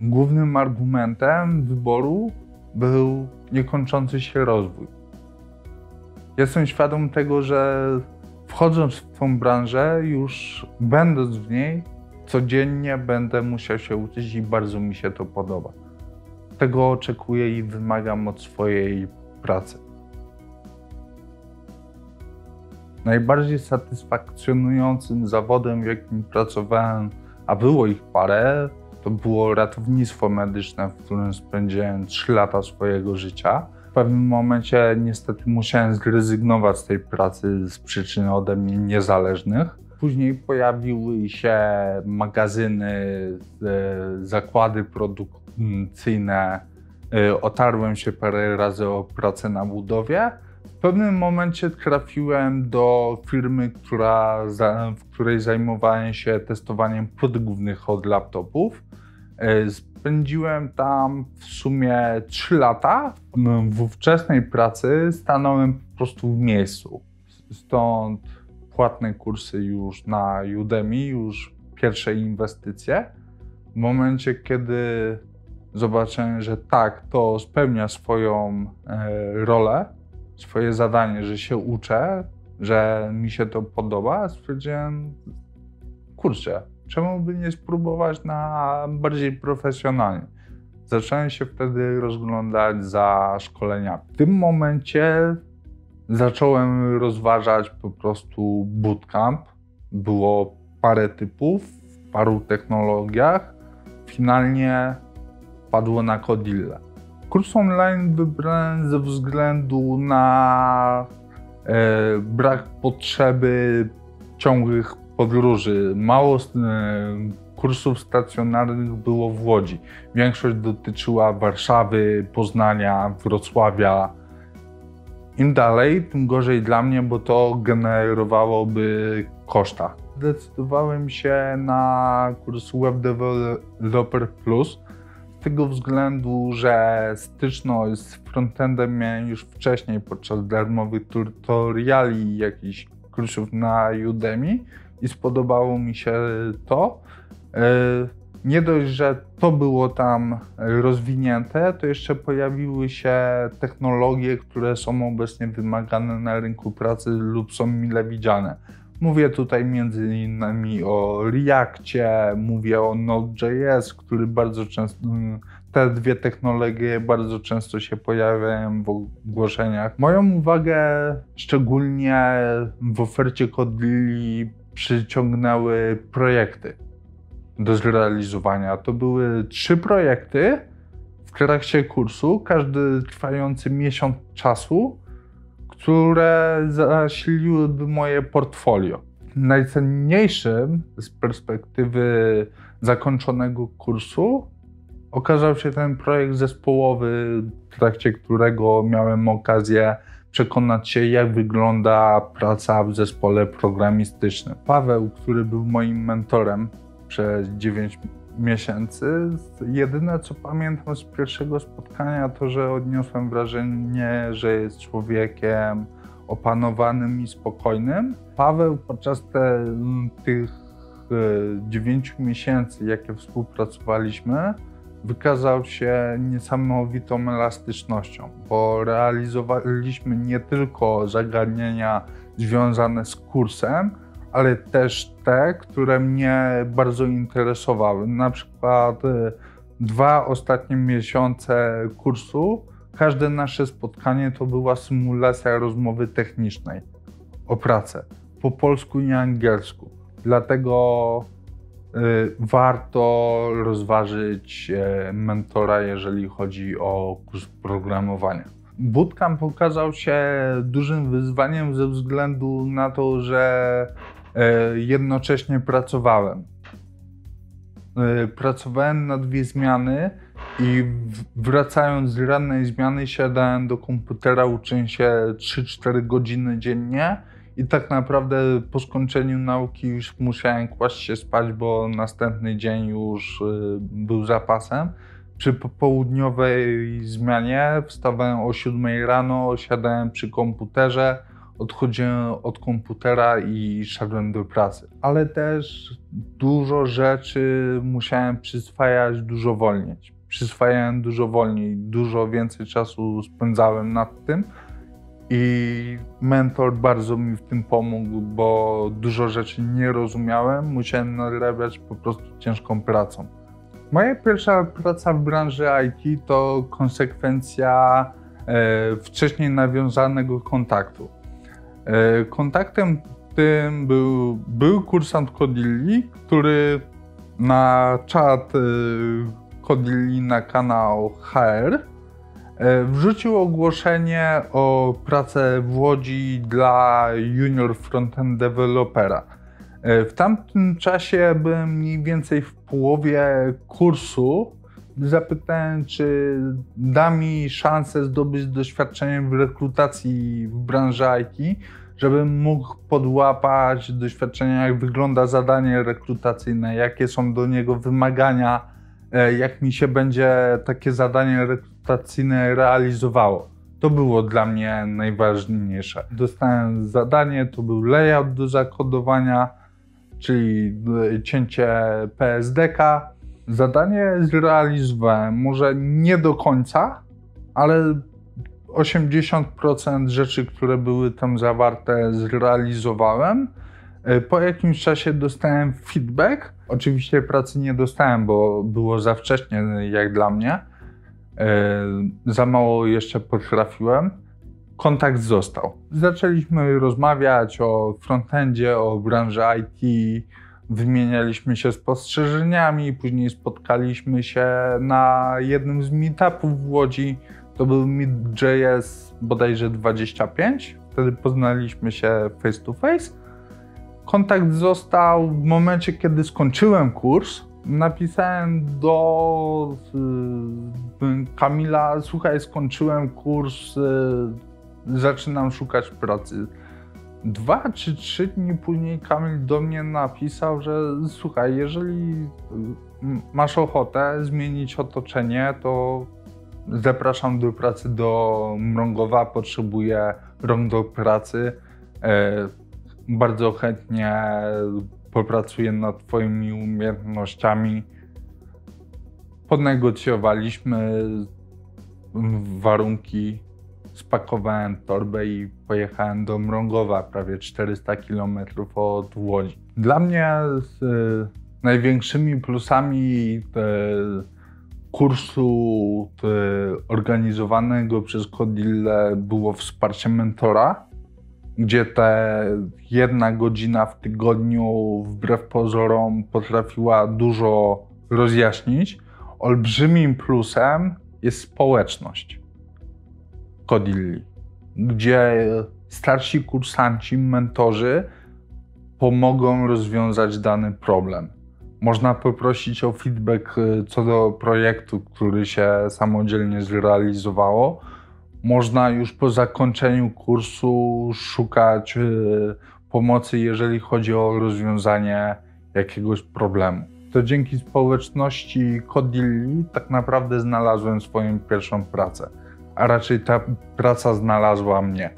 Głównym argumentem wyboru był niekończący się rozwój. Jestem świadom tego, że wchodząc w tą branżę, już będąc w niej, codziennie będę musiał się uczyć i bardzo mi się to podoba. Tego oczekuję i wymagam od swojej pracy. Najbardziej satysfakcjonującym zawodem, w jakim pracowałem, a było ich parę, to było ratownictwo medyczne, w którym spędziłem 3 lata swojego życia. W pewnym momencie niestety musiałem zrezygnować z tej pracy z przyczyn ode mnie niezależnych. Później pojawiły się magazyny, e, zakłady produkcyjne. E, otarłem się parę razy o pracę na budowie. W pewnym momencie trafiłem do firmy, która, w której zajmowałem się testowaniem płyt głównych od laptopów. E, spędziłem tam w sumie 3 lata. W ówczesnej pracy stanąłem po prostu w miejscu. Stąd płatne kursy już na Udemy, już pierwsze inwestycje. W momencie, kiedy zobaczyłem, że tak, to spełnia swoją e, rolę, swoje zadanie, że się uczę, że mi się to podoba, stwierdziłem, kurczę, czemu by nie spróbować na bardziej profesjonalnie. Zacząłem się wtedy rozglądać za szkoleniami. W tym momencie zacząłem rozważać po prostu bootcamp. Było parę typów, w paru technologiach. Finalnie padło na Codille. Kurs online wybrałem ze względu na e, brak potrzeby ciągłych podróży. Mało e, kursów stacjonarnych było w Łodzi. Większość dotyczyła Warszawy, Poznania, Wrocławia. Im dalej, tym gorzej dla mnie, bo to generowałoby koszta. Zdecydowałem się na kurs Web Developer Plus tego względu, że styczność z frontendem miałem już wcześniej podczas darmowych tutoriali jakichś kursów na Udemy i spodobało mi się to. E, nie dość, że to było tam rozwinięte, to jeszcze pojawiły się technologie, które są obecnie wymagane na rynku pracy lub są mile widziane. Mówię tutaj między innymi o Reactie, mówię o Node.js, który bardzo często, te dwie technologie bardzo często się pojawiają w ogłoszeniach. Moją uwagę szczególnie w ofercie Kodli przyciągnęły projekty do zrealizowania. To były trzy projekty w trakcie kursu, każdy trwający miesiąc czasu, które zasiliłyby moje portfolio. Najcenniejszym z perspektywy zakończonego kursu okazał się ten projekt zespołowy, w trakcie którego miałem okazję przekonać się, jak wygląda praca w zespole programistycznym. Paweł, który był moim mentorem przez 9 miesięcy, jedyne co pamiętam z pierwszego spotkania, to że odniosłem wrażenie, że jest człowiekiem opanowanym i spokojnym. Paweł podczas te, tych 9 e, miesięcy, jakie współpracowaliśmy, wykazał się niesamowitą elastycznością, bo realizowaliśmy nie tylko zagadnienia związane z kursem, ale też te, które mnie bardzo interesowały. Na przykład e, dwa ostatnie miesiące kursu, każde nasze spotkanie to była symulacja rozmowy technicznej o pracę po polsku i angielsku. Dlatego Y, warto rozważyć e, mentora, jeżeli chodzi o kurs programowania. Bootcamp okazał się dużym wyzwaniem ze względu na to, że jednocześnie pracowałem. E, pracowałem na dwie zmiany i wracając z rannej zmiany siadałem do komputera, ucząc się 3-4 godziny dziennie i tak naprawdę po skończeniu nauki już musiałem kłaść się spać, bo następny dzień już y, był zapasem. Przy popołudniowej zmianie wstawałem o 7 rano, siadałem przy komputerze, odchodziłem od komputera i szedłem do pracy. Ale też dużo rzeczy musiałem przyswajać dużo wolniej. Przyswajałem dużo wolniej, dużo więcej czasu spędzałem nad tym. I mentor bardzo mi w tym pomógł, bo dużo rzeczy nie rozumiałem, musiałem nadrabiać po prostu ciężką pracą. Moja pierwsza praca w branży IT to konsekwencja e, wcześniej nawiązanego kontaktu. E, kontaktem tym był, był kursant Kodilli, który na czat e, Kodilli na kanał HR e, wrzucił ogłoszenie o pracę w Łodzi dla junior frontend developera. W tamtym czasie byłem mniej więcej w połowie kursu. Zapytałem, czy da mi szansę zdobyć doświadczenie w rekrutacji w branży IT, żebym mógł podłapać doświadczenia, jak wygląda zadanie rekrutacyjne, jakie są do niego wymagania, e, jak mi się będzie takie zadanie rekrutacyjne realizowało. To było dla mnie najważniejsze. Dostałem zadanie, to był layout do zakodowania czyli cięcie PSDK. Zadanie zrealizowałem, może nie do końca, ale 80% rzeczy, które były tam zawarte, zrealizowałem. E, po jakimś czasie dostałem feedback. Oczywiście pracy nie dostałem, bo było za wcześnie, jak dla mnie. E, za mało jeszcze potrafiłem kontakt został. Zaczęliśmy rozmawiać o frontendzie, o branży IT, wymienialiśmy się spostrzeżeniami, później spotkaliśmy się na jednym z meetupów w Łodzi. To był Meet.js bodajże 25. Wtedy poznaliśmy się face to face. Kontakt został w momencie, kiedy skończyłem kurs. Napisałem do y, Kamila, słuchaj, skończyłem kurs, y, zaczynam szukać pracy. Dwa czy trzy dni później Kamil do mnie napisał, że słuchaj, jeżeli masz ochotę zmienić otoczenie, to zapraszam do pracy do Mrągowa, potrzebuję rąk do pracy. E, bardzo chętnie popracuję nad Twoimi umiejętnościami. Podnegocjowaliśmy warunki spakowałem torbę i pojechałem do Mrągowa, prawie 400 km od Łodzi. Dla mnie z, y, największymi plusami y, kursu y, organizowanego przez Kodille było wsparcie mentora, gdzie te jedna godzina w tygodniu wbrew pozorom potrafiła dużo rozjaśnić. Olbrzymim plusem jest społeczność Kodilli, gdzie starsi kursanci, mentorzy pomogą rozwiązać dany problem. Można poprosić o feedback y, co do projektu, który się samodzielnie zrealizowało. Można już po zakończeniu kursu szukać y, pomocy, jeżeli chodzi o rozwiązanie jakiegoś problemu. To dzięki społeczności Kodilli tak naprawdę znalazłem swoją pierwszą pracę a raczej ta praca znalazła mnie.